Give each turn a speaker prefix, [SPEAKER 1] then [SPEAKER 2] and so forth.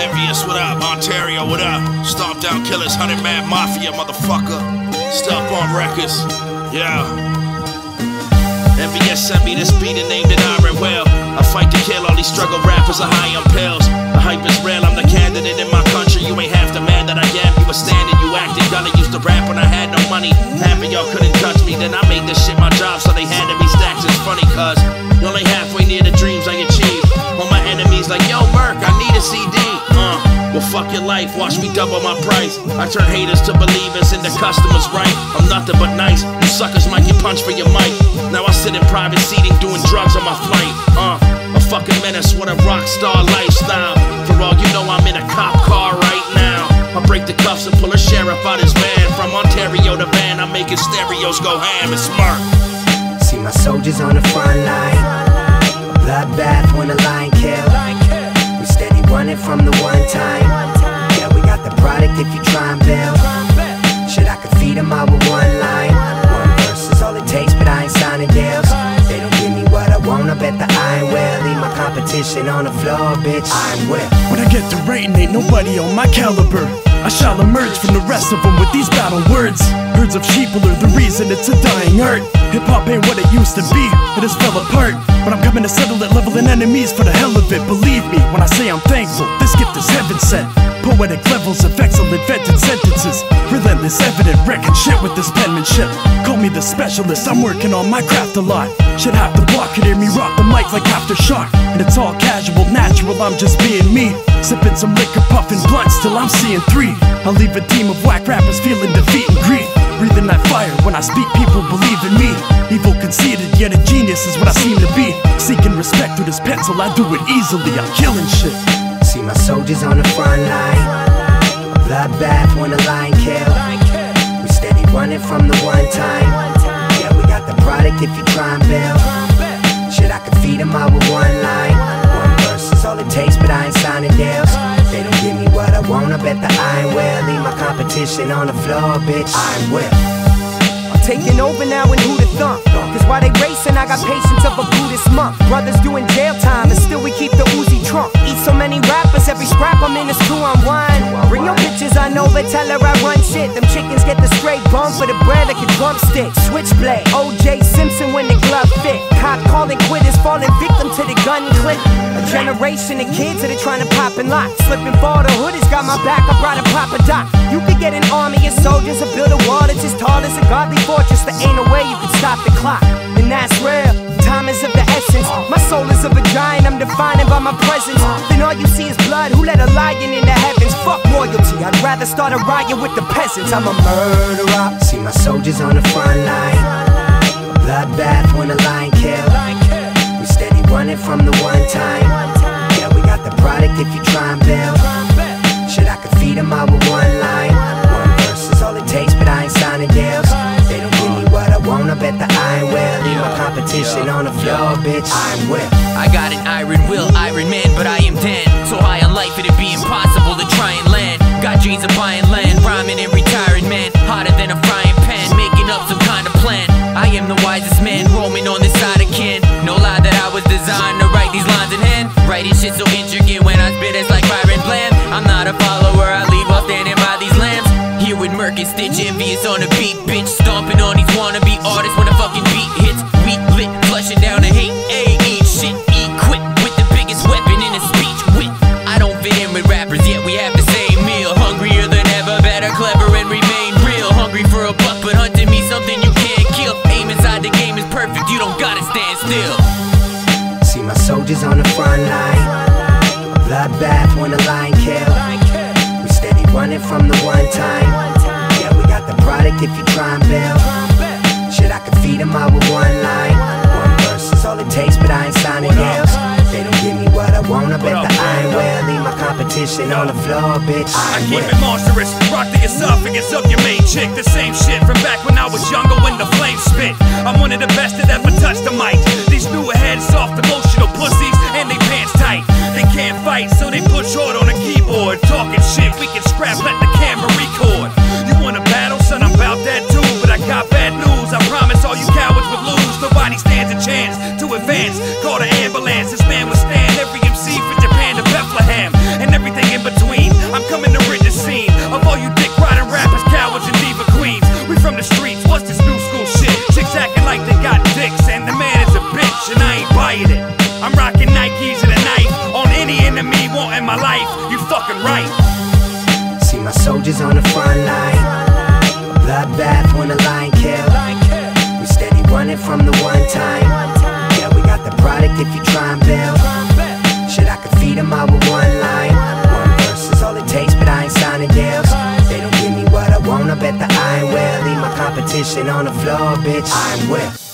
[SPEAKER 1] Envious, what up? Ontario, what up? Stompdown Killaz, hundred man mafia, motherfucker. Stealth Bomb Records, yeah. Envious sent me this beat and named it Iron Will. I fight to kill all these struggle rappers are high on pills. The hype is real, I'm the candidate in my country. You ain't half the man that I am. You were standing, you acting. acted gully. Used to rap when I had no money. Of y'all couldn't touch. Then I made this shit my job, so they handed me stacks. It's funny, cuz you're only halfway near the dreams I achieved. All my enemies like, yo, Merc, I need a CD. Uh, well, fuck your life, watch me double my price. I turn haters to believers and the customers right. I'm nothing but nice. You suckers might get punched for your mic. Now I sit in private seating doing drugs on my flight. Uh, a fucking menace, what a rock star lifestyle. Pull a sheriff out his van. From Ontario to Van, I'm making stereos go ham and smart.
[SPEAKER 2] See my soldiers on the front line. A bloodbath when the lion kill. We steady running from the one time. Yeah, we got the product if you try and build. Shit, I could feed them all with one line. One verse is all it takes, but I ain't signing deals. They don't give me what I want, I bet the iron will. Leave my competition on the floor, bitch. Iron will.
[SPEAKER 3] When I get to rating, ain't nobody on my caliber. I shall emerge from the rest of them with these battle words. Herds of sheeple are the reason it's a dying art. Hip hop ain't what it used to be, it has fell apart. But I'm coming to settle it, leveling enemies for the hell of it. Believe me when I say I'm thankful, this gift is heaven sent. Poetic levels of excellent vented sentences. Relentless, evident, wrecking shit with this penmanship. Call me the specialist, I'm working on my craft a lot. Should have the block, could hear me rock the mic like aftershock. And it's all casual, natural, I'm just being me. Sipping some liquor, puffing blunts till I'm seeing three. I'll leave a team of whack rappers feeling defeat and grief. Breathing that fire when I speak, people believe in me. Evil conceited, yet a genius is what I seem to be. Seeking respect through this pencil, I do it easily, I'm killing shit.
[SPEAKER 2] See my soldiers on the front line. A bloodbath when the lion kill. We steady running from the one time. Competition on the floor, bitch. Iron will.
[SPEAKER 4] I'm with taking over now and who to thump. Cause while they racing, I got patience of a Buddhist monk. Brothers doing jail time, and still we keep the Uzi trunk. Eat so many rappers, every scrap I'm in is two on one. Bring your bitches, I know, but tell her I run shit. Them chickens get the straight bump for the a drumstick. Switchblade, OJ Simpson when the glove fit. Cop calling quitters, falling victim to the gun clip. A generation of kids that are trying to pop and lock. Slipping for the hood has got my back, I brought a Papa Doc. You could get an army of soldiers or build a wall that's as tall as a godly fortress. There ain't no way you can stop the clock. That's real. Time is of the essence. My soul is of a giant, I'm defining by my presence. Then all you see is blood. Who let a lion in the heavens? Fuck royalty. I'd rather start a riot with the peasants. I'm a murderer.
[SPEAKER 2] See my soldiers on the front line. A bloodbath when the lion kill. We steady running from the one time. Yeah, we got the product if you competition on the floor, bitch. Iron will.
[SPEAKER 5] I got an iron will, Iron Man, but I am Dan. So high on life, it'd be impossible to try and land. Got dreams of buying land, rhyming and retiring, man. Hotter than a frying pan, making up some kind of plan. I am the wisest man, roaming on this side of can. No lie that I was designed to write these lines in hand. Writing shit so intricate when I spit, it's like Byron Bland. I'm not a follower, I lead while standing by these lambs. Here with Merc and Stitch, envious on the beat, bitch. Stomping on these wannabe artists when the fucking beat hits. Weak lit, flushing down the hate, a eat shit, equip with the biggest weapon in the speech. Wit, I don't fit in with rappers, yet we have the same meal. Hungrier than ever, better, clever, and remain real. Hungry for a buck, but hunting me something you can't kill. Aim inside the game is perfect, you don't gotta stand still.
[SPEAKER 2] See my soldiers on the front line. A bloodbath when the lion kill. We steady running from the one time. Yeah, we got the product if you try and build. Shit, I could feed them all with one but I ain't signing deals. They don't give me what I want, I bet the iron will. Leave my competition on the floor, bitch.
[SPEAKER 6] I
[SPEAKER 2] Iron
[SPEAKER 6] keep it monstrous, rock the esophagus of your main chick. The same shit from back when I was younger when the flames spit. I'm one of the best that ever touched the mic. These newer heads, soft emotional pussies, advance. Call the ambulance, this man was stand every MC from Japan to Bethlehem and everything in between. I'm coming to rid the scene of all you dick riding rappers, cowards, and diva queens. We from the streets, what's this new school shit? Chicks acting like they got dicks, and the man is a bitch, and I ain't buying it. I'm rocking Nikes and a knife on any enemy wanting my life. You fucking right.
[SPEAKER 2] See my soldiers on the front line. Bloodbath when a lion kill. We steady running from the one time product if you try and build. Shit, I could feed them all with one line. One verse is all it takes, but I ain't signing deals. They don't give me what I want, I bet the iron will. Leave my competition on the floor, bitch. I'm with.